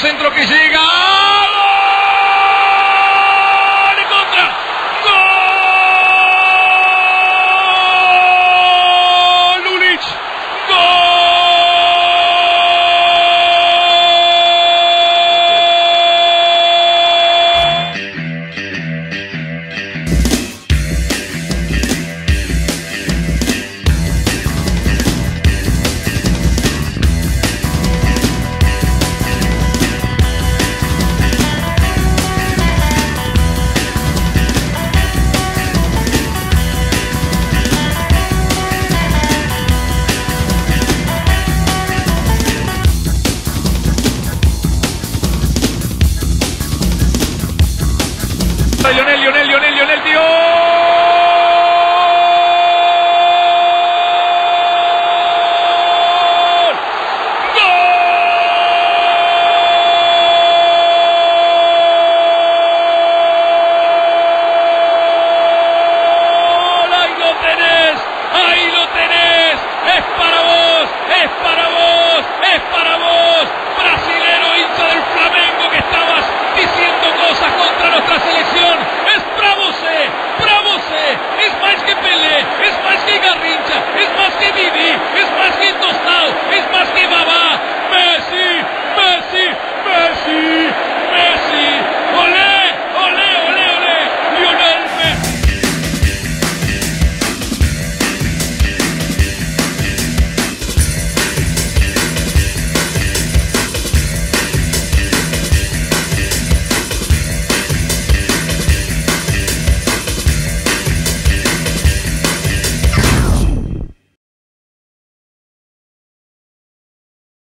centro que llega. Lionel, Lionel.